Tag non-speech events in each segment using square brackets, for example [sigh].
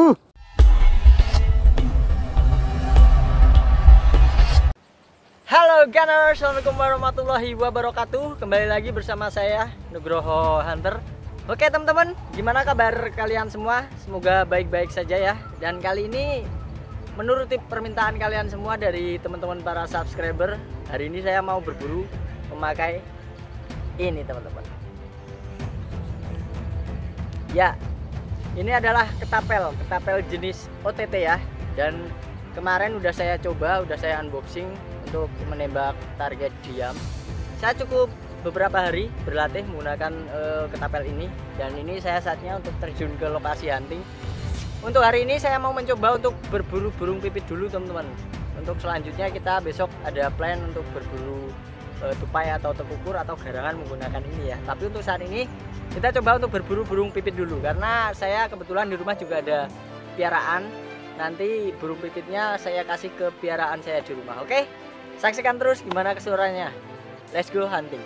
Hmm. Halo Gunners, Assalamualaikum warahmatullahi wabarakatuh. Kembali lagi bersama saya Nugroho Hunter. Oke teman-teman, gimana kabar kalian semua? Semoga baik-baik saja ya. Dan kali ini menuruti permintaan kalian semua dari teman-teman para subscriber Hari ini saya mau berburu memakai ini teman-teman. Ya, ini adalah ketapel, ketapel jenis OTT ya Dan kemarin udah saya coba, udah saya unboxing untuk menembak target diam. Saya cukup beberapa hari berlatih menggunakan uh, ketapel ini dan ini saya saatnya untuk terjun ke lokasi hunting. Untuk hari ini saya mau mencoba untuk berburu burung pipit dulu teman-teman. Untuk selanjutnya kita besok ada plan untuk berburu uh, tupai atau tekukur atau garangan menggunakan ini ya. Tapi untuk saat ini kita coba untuk berburu burung pipit dulu karena saya kebetulan di rumah juga ada piaraan. Nanti burung pipitnya saya kasih ke piaraan saya di rumah. Oke? Saksikan terus gimana keseruannya. Let's go hunting.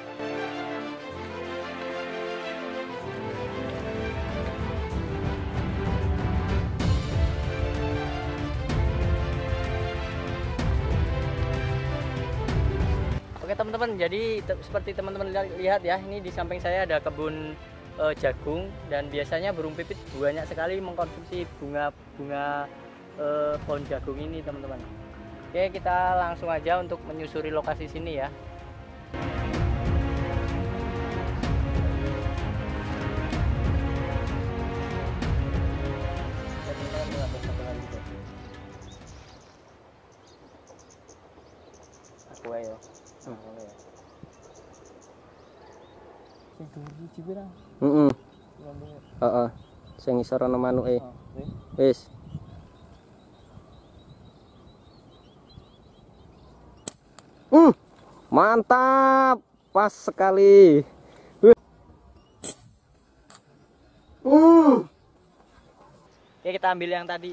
Oke teman-teman, jadi te seperti teman-teman lihat ya, ini di samping saya ada kebun uh, jagung dan biasanya burung pipit banyak sekali mengkonsumsi bunga-bunga uh, pohon jagung ini teman-teman. Oke, kita langsung aja untuk menyusuri lokasi sini ya. Heeh. Heeh. Sing isor ana manuke. Wis. Hmm, mantap, pas sekali. Hmm. Oke, kita ambil yang tadi.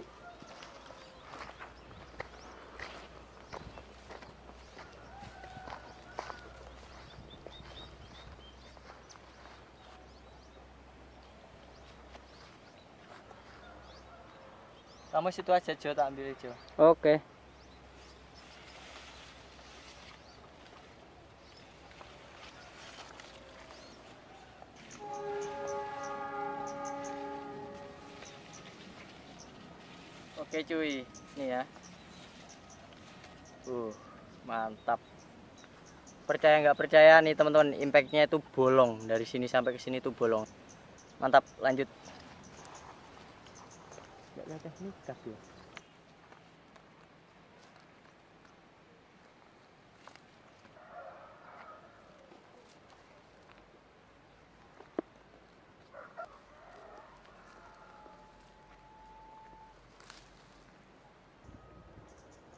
Kamu situ aja, Jo, tak ambil, Jo. Oke. Oke cuy, ini ya. Uh, mantap. Percaya nggak percaya nih teman-teman, impactnya itu bolong dari sini sampai ke sini tuh bolong. Mantap, lanjut. Nggak ada teknik ya.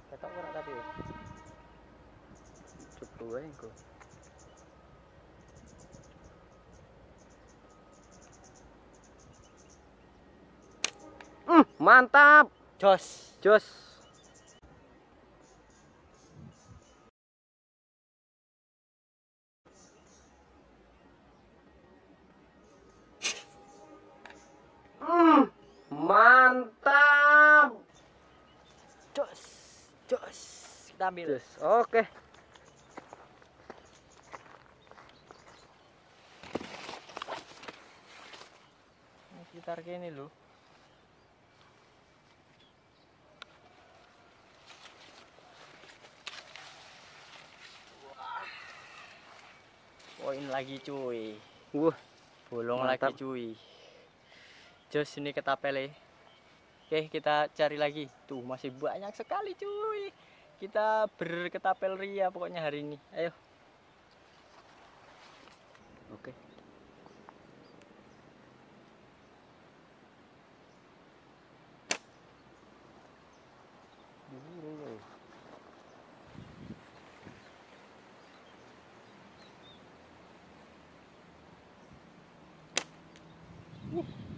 ketok ora tapi ya cukup wae engko mantap. Jos. Jos. Mantap. Jos. Jos. Kita ambil. Jos. Oke. Ini sekitar gini loh poin lagi cuy wah bolong Mantap. lagi cuy jos ini ketapele Oke, kita cari lagi. Tuh, masih banyak sekali, cuy. Kita berketapel ria pokoknya hari ini. Ayo. Oke.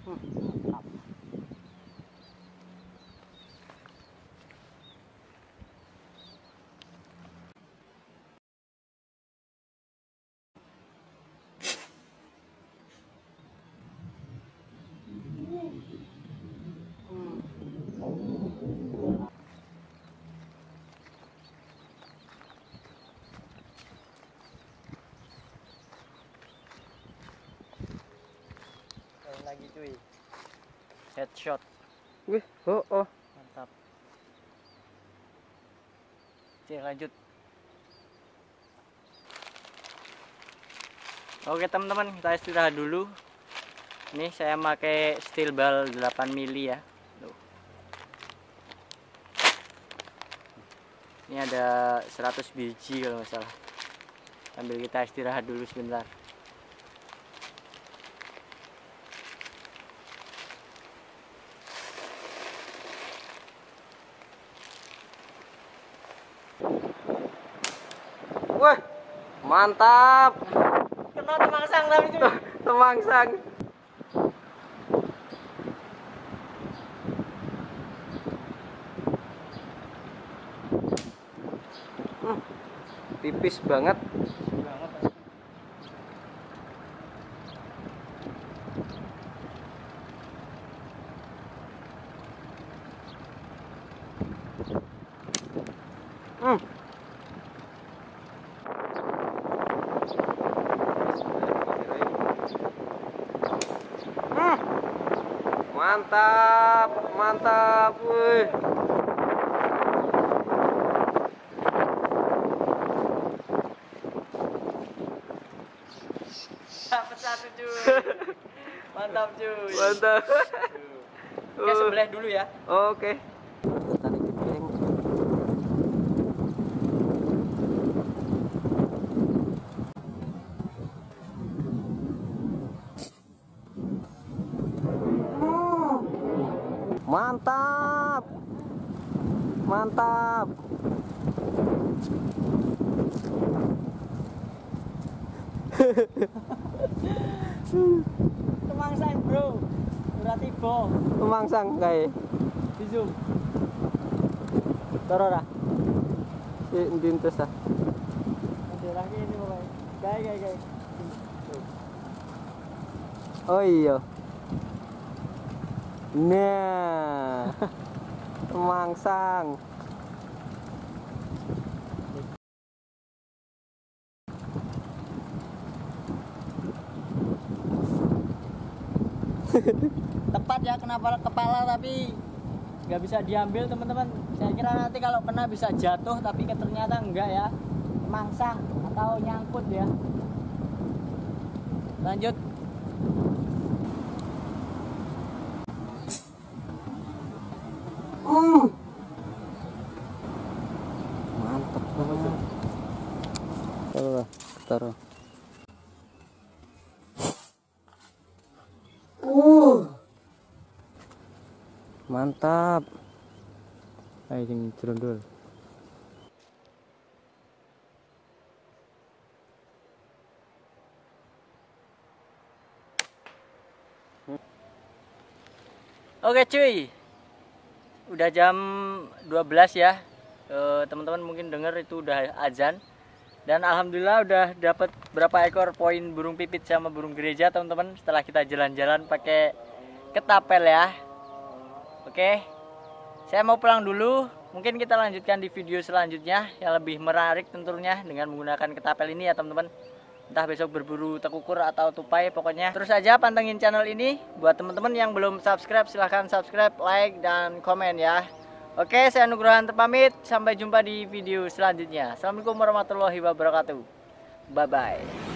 嗯。Mantap. cuy. Headshot. Wih, oh, oh. mantap. Oke lanjut. Oke teman-teman kita istirahat dulu. Ini saya pakai steel ball 8 mili ya. Tuh. ini ada 100 biji kalau nggak salah. Sambil kita istirahat dulu sebentar Wah, mantap. kena temangsang tapi cuy [laughs] Temangsang. Hmm, tipis banget. banget Mantap, mantap, wih. dapat satu cuy [laughs] mantap cuy Mantap. Oke sebelah dulu ya Oke. Mantap. Mantap. temangsang bro udah tiba Temangsang kae. di zoom Toro ora Si ndintes ah. nanti lagi ini pokoknya gaya gaya gaya Oh iya. Nah. Temangsang. tepat ya kenapa kepala tapi nggak bisa diambil teman-teman saya kira nanti kalau kena bisa jatuh tapi ternyata enggak ya mangsang atau nyangkut ya lanjut Mantap banget. Taruh. Uh. Mantap. Ayo sing jerondol. Oke cuy Udah jam 12 ya Eh, Teman-teman mungkin dengar itu udah azan Dan Alhamdulillah udah dapat berapa ekor poin burung pipit sama burung gereja teman-teman. Setelah kita jalan-jalan pakai ketapel ya. Oke. Saya mau pulang dulu. Mungkin kita lanjutkan di video selanjutnya Yang lebih menarik tentunya dengan menggunakan ketapel ini ya teman-teman. Entah besok berburu tekukur atau tupai pokoknya. Terus aja pantengin channel ini. Buat teman-teman yang belum subscribe silahkan subscribe like dan komen ya oke saya Nugrohan terpamit sampai jumpa di video selanjutnya. Assalamualaikum warahmatullahi wabarakatuh. Bye bye